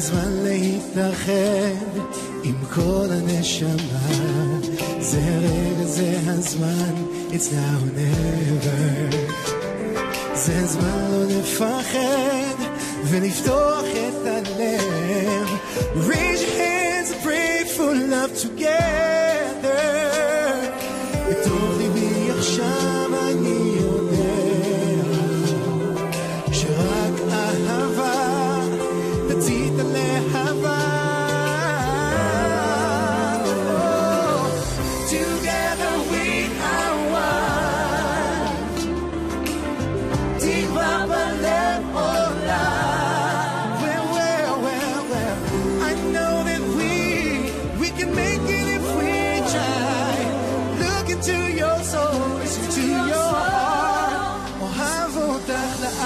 הזמן להתאחד עם כל הנשמה. זה הרגע, זה הזמן, it's now or never. זה זמן לא לפחד ולפתוח את הלב. Raise your hands and pray for love together. בתוך ליבי עכשיו אני יודע שרק into your heart. אוהב אותך לאט.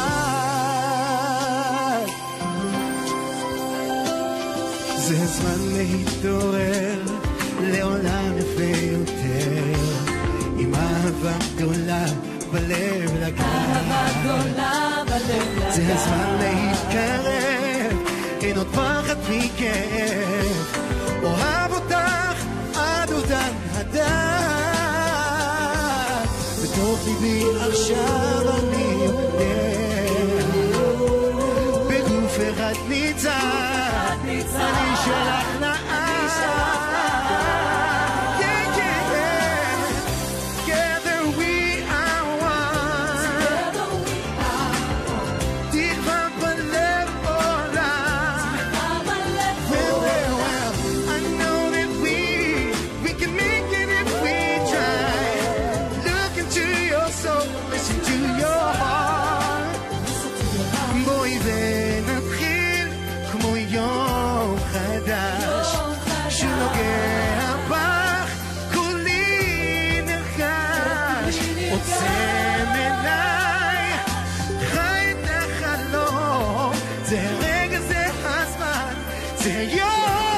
זה הזמן להתעורר, לעולם יפה יותר. עם אהבה גדולה בלב לגעת. זה הזמן להתקרב, אין עוד פחד מכאב. ליבי עכשיו אני יודע, בגוף אחד ניצן, אני שלך לאט. עוצם עיניי, חי את החלום, זה הרגע, זה הזמן, זה היום.